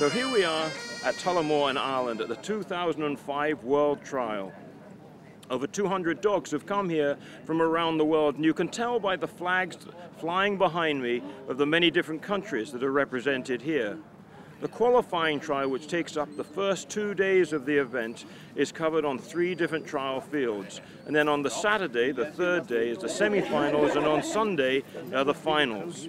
So here we are at Tullamore in Ireland at the 2005 World Trial. Over 200 dogs have come here from around the world, and you can tell by the flags flying behind me of the many different countries that are represented here. The qualifying trial, which takes up the first two days of the event, is covered on three different trial fields. And then on the Saturday, the third day, is the semi-finals, and on Sunday are the finals.